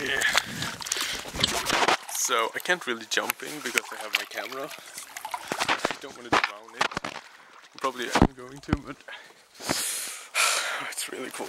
here. So I can't really jump in because I have my camera. I don't want to drown it. Probably am going to, but it's really cool.